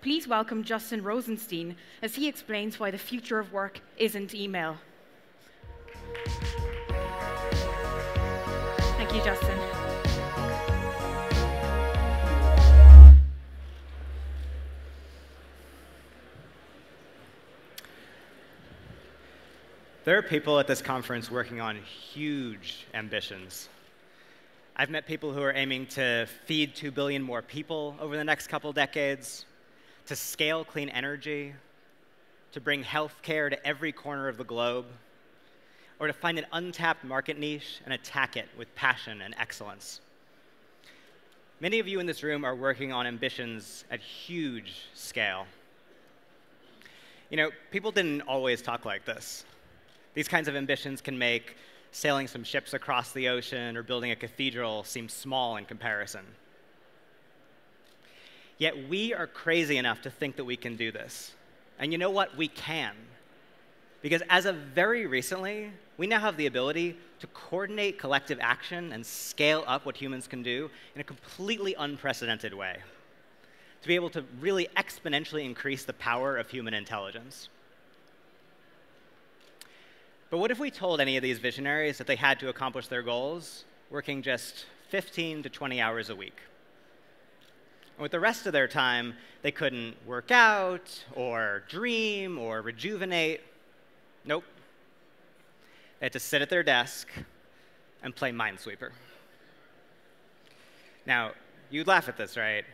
please welcome Justin Rosenstein as he explains why the future of work isn't email. Thank you, Justin. There are people at this conference working on huge ambitions. I've met people who are aiming to feed 2 billion more people over the next couple decades, to scale clean energy, to bring healthcare to every corner of the globe, or to find an untapped market niche and attack it with passion and excellence. Many of you in this room are working on ambitions at huge scale. You know, people didn't always talk like this. These kinds of ambitions can make sailing some ships across the ocean or building a cathedral seem small in comparison. Yet we are crazy enough to think that we can do this. And you know what? We can. Because as of very recently, we now have the ability to coordinate collective action and scale up what humans can do in a completely unprecedented way. To be able to really exponentially increase the power of human intelligence. But what if we told any of these visionaries that they had to accomplish their goals working just 15 to 20 hours a week? And with the rest of their time, they couldn't work out or dream or rejuvenate. Nope. They had to sit at their desk and play Minesweeper. Now, you'd laugh at this, right?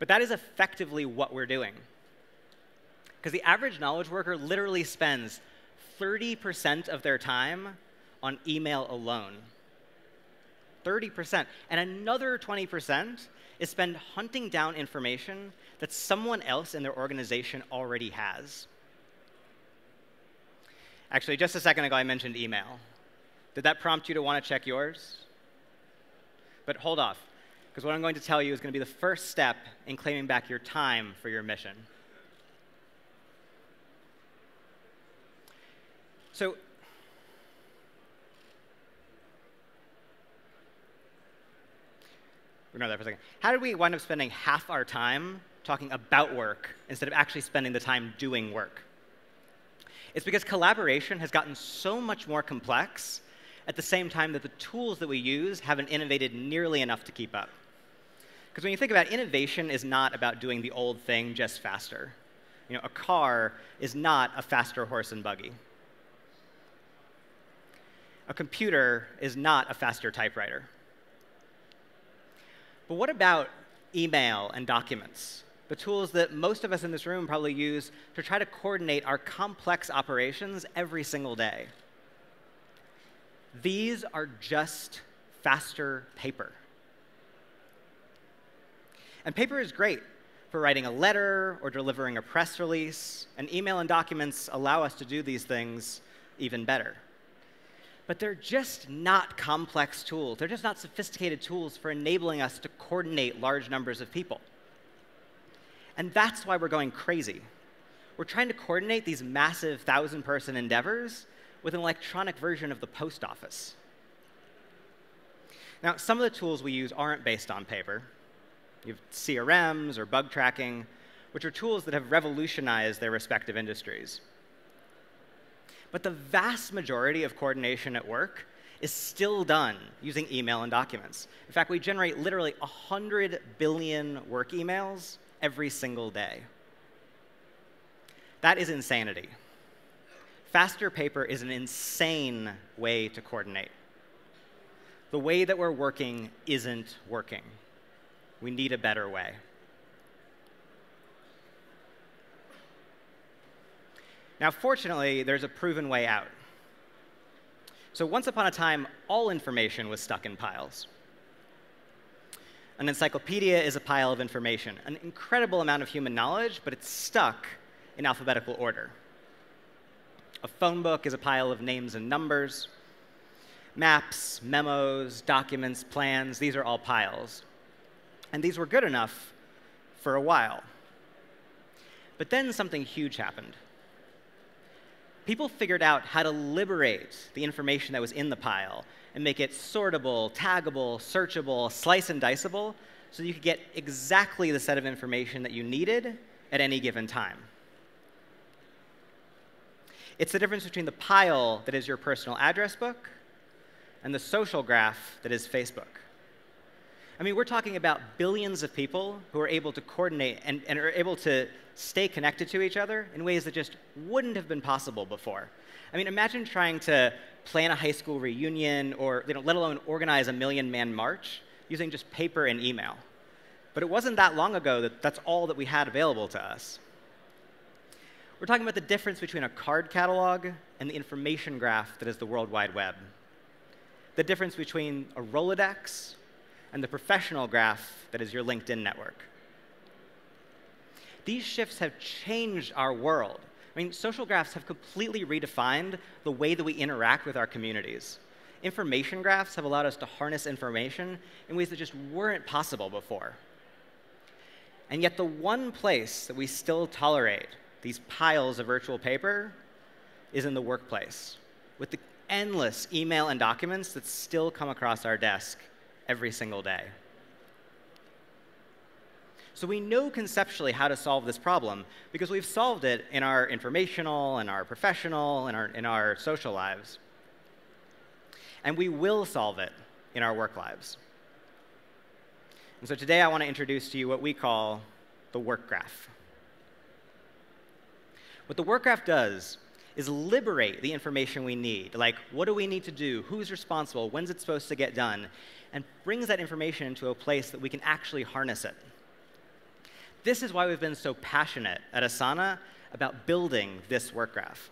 But that is effectively what we're doing. Because the average knowledge worker literally spends 30% of their time on email alone. 30%. And another 20% is spent hunting down information that someone else in their organization already has. Actually, just a second ago, I mentioned email. Did that prompt you to want to check yours? But hold off, because what I'm going to tell you is going to be the first step in claiming back your time for your mission. So ignore that for a second. How did we wind up spending half our time talking about work instead of actually spending the time doing work? It's because collaboration has gotten so much more complex at the same time that the tools that we use haven't innovated nearly enough to keep up. Because when you think about it, innovation is not about doing the old thing just faster. You know, a car is not a faster horse and buggy a computer is not a faster typewriter. But what about email and documents? The tools that most of us in this room probably use to try to coordinate our complex operations every single day. These are just faster paper. And paper is great for writing a letter or delivering a press release, and email and documents allow us to do these things even better but they're just not complex tools. They're just not sophisticated tools for enabling us to coordinate large numbers of people. And that's why we're going crazy. We're trying to coordinate these massive thousand person endeavors with an electronic version of the post office. Now, some of the tools we use aren't based on paper. You have CRMs or bug tracking, which are tools that have revolutionized their respective industries. But the vast majority of coordination at work is still done using email and documents. In fact, we generate literally 100 billion work emails every single day. That is insanity. Faster paper is an insane way to coordinate. The way that we're working isn't working. We need a better way. Now, fortunately, there's a proven way out. So once upon a time, all information was stuck in piles. An encyclopedia is a pile of information, an incredible amount of human knowledge, but it's stuck in alphabetical order. A phone book is a pile of names and numbers. Maps, memos, documents, plans, these are all piles. And these were good enough for a while. But then something huge happened people figured out how to liberate the information that was in the pile and make it sortable, taggable, searchable, slice and diceable, so you could get exactly the set of information that you needed at any given time. It's the difference between the pile that is your personal address book and the social graph that is Facebook. I mean, we're talking about billions of people who are able to coordinate and, and, are able to stay connected to each other in ways that just wouldn't have been possible before. I mean, imagine trying to plan a high school reunion or, you know, let alone organize a million man march using just paper and email. But it wasn't that long ago that that's all that we had available to us. We're talking about the difference between a card catalog and the information graph that is the World Wide Web. The difference between a Rolodex and the professional graph that is your LinkedIn network. These shifts have changed our world. I mean, social graphs have completely redefined the way that we interact with our communities. Information graphs have allowed us to harness information in ways that just weren't possible before. And yet, the one place that we still tolerate these piles of virtual paper is in the workplace, with the endless email and documents that still come across our desk every single day. So we know conceptually how to solve this problem because we've solved it in our informational and our professional and our, in our social lives. And we will solve it in our work lives. And so today I want to introduce to you what we call the work graph. What the work graph does is liberate the information we need, like what do we need to do, who's responsible, when's it supposed to get done, and brings that information into a place that we can actually harness it. This is why we've been so passionate at Asana about building this work graph.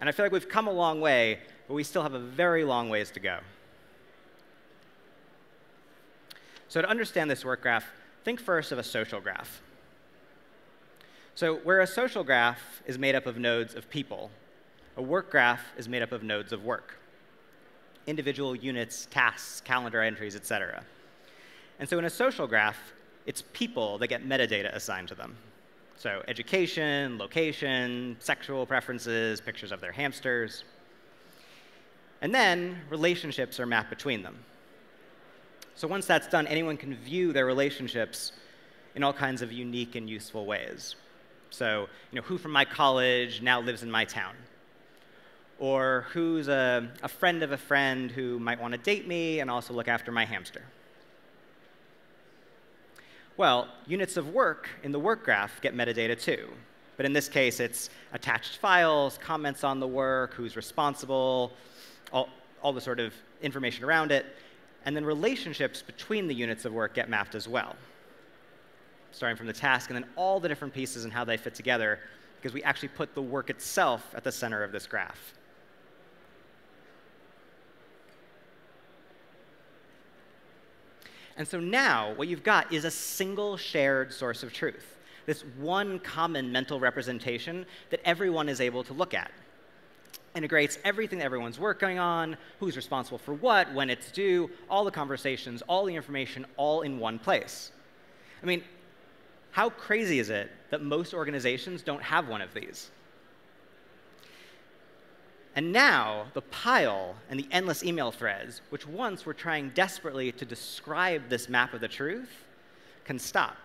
And I feel like we've come a long way, but we still have a very long ways to go. So to understand this work graph, think first of a social graph. So where a social graph is made up of nodes of people, a work graph is made up of nodes of work individual units, tasks, calendar entries, etc. And so in a social graph, it's people that get metadata assigned to them. So education, location, sexual preferences, pictures of their hamsters. And then relationships are mapped between them. So once that's done, anyone can view their relationships in all kinds of unique and useful ways. So, you know, who from my college now lives in my town? or who's a, a friend of a friend who might want to date me and also look after my hamster. Well, units of work in the work graph get metadata too. But in this case, it's attached files, comments on the work, who's responsible, all, all the sort of information around it. And then relationships between the units of work get mapped as well, starting from the task and then all the different pieces and how they fit together, because we actually put the work itself at the center of this graph. And so now what you've got is a single shared source of truth, this one common mental representation that everyone is able to look at. Integrates everything that everyone's working on, who's responsible for what, when it's due, all the conversations, all the information, all in one place. I mean, how crazy is it that most organizations don't have one of these? And now, the pile and the endless email threads, which once were trying desperately to describe this map of the truth, can stop.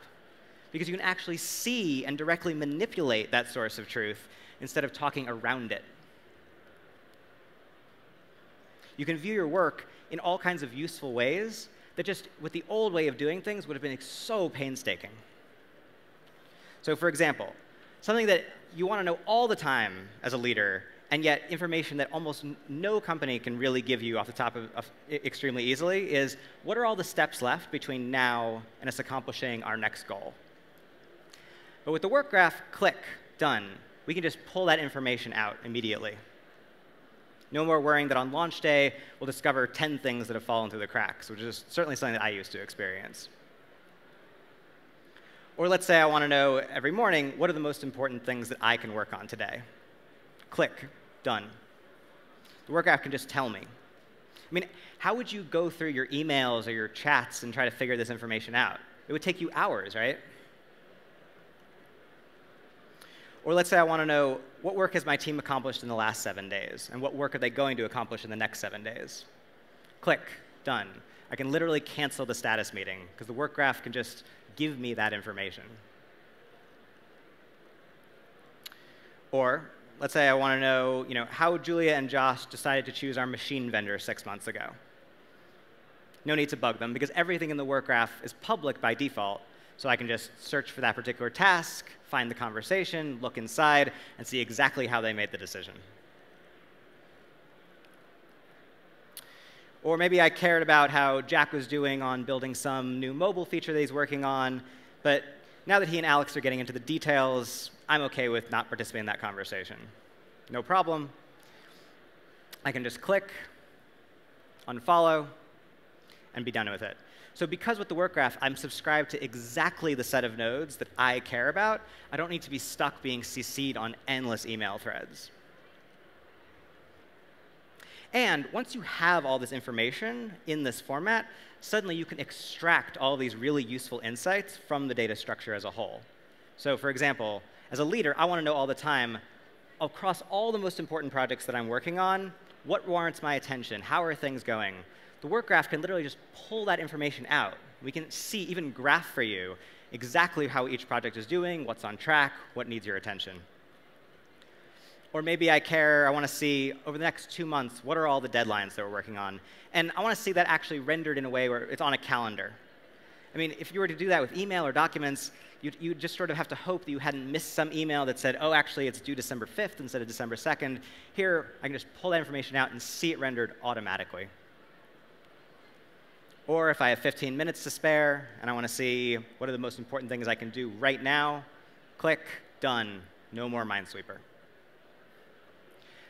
Because you can actually see and directly manipulate that source of truth instead of talking around it. You can view your work in all kinds of useful ways that just, with the old way of doing things, would have been so painstaking. So, for example, something that you want to know all the time as a leader and yet information that almost no company can really give you off the top of, of, extremely easily is what are all the steps left between now and us accomplishing our next goal? But with the work graph, click, done. We can just pull that information out immediately. No more worrying that on launch day we'll discover 10 things that have fallen through the cracks, which is certainly something that I used to experience. Or let's say I want to know every morning what are the most important things that I can work on today. Click, done. The work graph can just tell me. I mean, how would you go through your emails or your chats and try to figure this information out? It would take you hours, right? Or let's say I want to know what work has my team accomplished in the last seven days, and what work are they going to accomplish in the next seven days? Click, done. I can literally cancel the status meeting because the work graph can just give me that information. Or let's say I want to know, you know how Julia and Josh decided to choose our machine vendor six months ago. No need to bug them because everything in the work graph is public by default. So I can just search for that particular task, find the conversation, look inside, and see exactly how they made the decision. Or maybe I cared about how Jack was doing on building some new mobile feature that he's working on, but now that he and Alex are getting into the details, I'm OK with not participating in that conversation. No problem. I can just click, unfollow, and be done with it. So because with the work graph, I'm subscribed to exactly the set of nodes that I care about, I don't need to be stuck being CC'd on endless email threads. And once you have all this information in this format, suddenly you can extract all these really useful insights from the data structure as a whole. So for example, as a leader, I want to know all the time, across all the most important projects that I'm working on, what warrants my attention? How are things going? The work graph can literally just pull that information out. We can see, even graph for you, exactly how each project is doing, what's on track, what needs your attention. Or maybe I care, I want to see over the next two months, what are all the deadlines that we're working on? And I want to see that actually rendered in a way where it's on a calendar. I mean, if you were to do that with email or documents, you'd, you'd, just sort of have to hope that you hadn't missed some email that said, oh, actually, it's due December 5th instead of December 2nd. Here, I can just pull that information out and see it rendered automatically. Or if I have 15 minutes to spare and I want to see what are the most important things I can do right now, click, done, no more Minesweeper.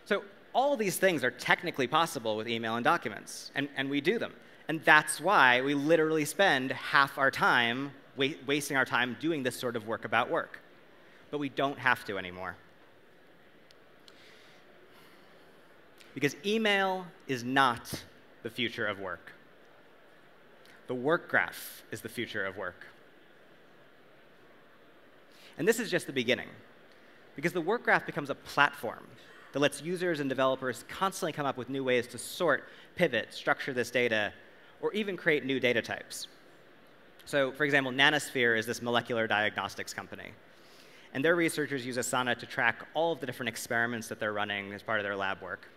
So all these things are technically possible with email and documents, and, and we do them. And that's why we literally spend half our time wa wasting our time doing this sort of work about work. But we don't have to anymore. Because email is not the future of work. The work graph is the future of work. And this is just the beginning. Because the work graph becomes a platform that lets users and developers constantly come up with new ways to sort, pivot, structure this data, or even create new data types. So, for example, Nanosphere is this molecular diagnostics company. And their researchers use Asana to track all of the different experiments that they're running as part of their lab work.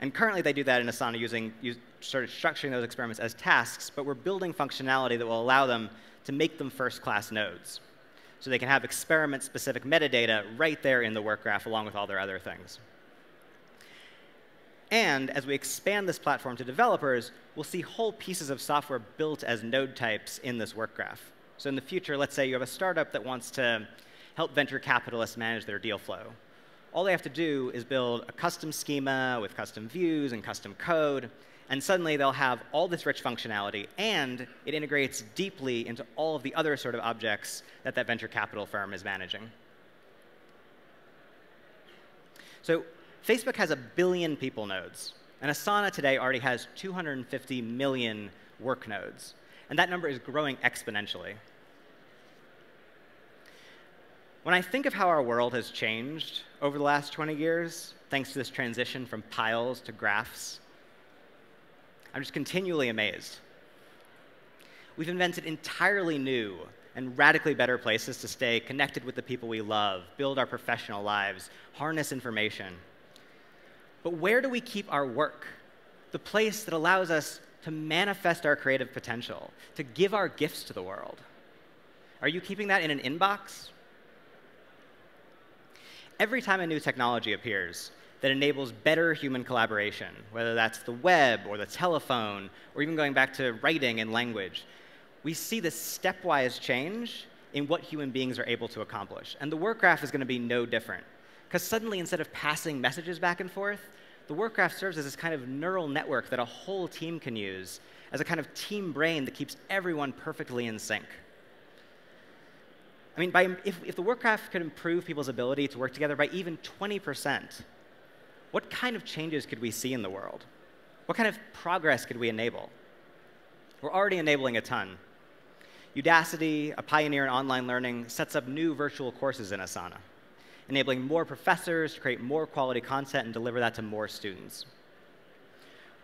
And currently, they do that in Asana using use, sort of structuring those experiments as tasks, but we're building functionality that will allow them to make them first-class nodes so they can have experiment-specific metadata right there in the work graph along with all their other things. And as we expand this platform to developers, we'll see whole pieces of software built as node types in this work graph. So in the future, let's say you have a startup that wants to help venture capitalists manage their deal flow. All they have to do is build a custom schema with custom views and custom code, and suddenly they'll have all this rich functionality, and it integrates deeply into all of the other sort of objects that that venture capital firm is managing. So Facebook has a billion people nodes, and Asana today already has 250 million work nodes, and that number is growing exponentially. When I think of how our world has changed over the last 20 years, thanks to this transition from piles to graphs, I'm just continually amazed. We've invented entirely new and radically better places to stay connected with the people we love, build our professional lives, harness information. But where do we keep our work? The place that allows us to manifest our creative potential, to give our gifts to the world. Are you keeping that in an inbox? Every time a new technology appears, that enables better human collaboration, whether that's the web or the telephone, or even going back to writing and language. We see this stepwise change in what human beings are able to accomplish. And the work graph is going to be no different. Because suddenly, instead of passing messages back and forth, the work graph serves as this kind of neural network that a whole team can use as a kind of team brain that keeps everyone perfectly in sync. I mean, by, if, if the work graph could improve people's ability to work together by even 20%, what kind of changes could we see in the world? What kind of progress could we enable? We're already enabling a ton. Udacity, a pioneer in online learning, sets up new virtual courses in Asana, enabling more professors to create more quality content and deliver that to more students.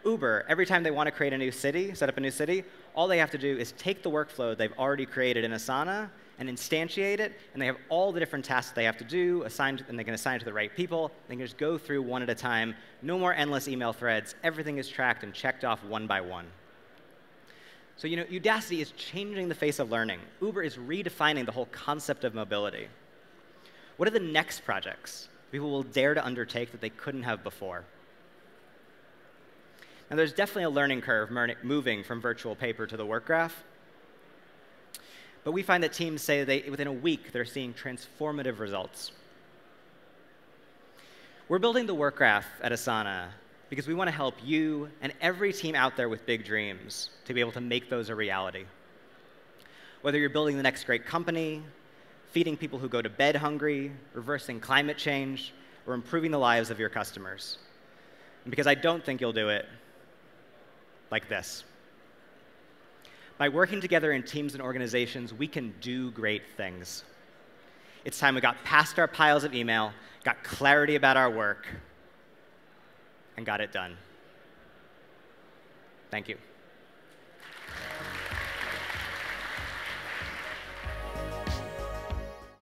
Uber, every time they want to create a new city, set up a new city, all they have to do is take the workflow they've already created in Asana and instantiate it, and they have all the different tasks they have to do, assigned, and they can assign it to the right people. They can just go through one at a time. No more endless email threads. Everything is tracked and checked off one by one. So, you know, Udacity is changing the face of learning. Uber is redefining the whole concept of mobility. What are the next projects people will dare to undertake that they couldn't have before? Now, there's definitely a learning curve moving from virtual paper to the work graph. But we find that teams say that within a week, they're seeing transformative results. We're building the work graph at Asana because we want to help you and every team out there with big dreams to be able to make those a reality. Whether you're building the next great company, feeding people who go to bed hungry, reversing climate change, or improving the lives of your customers. Because I don't think you'll do it like this. By working together in teams and organizations, we can do great things. It's time we got past our piles of email, got clarity about our work, and got it done. Thank you.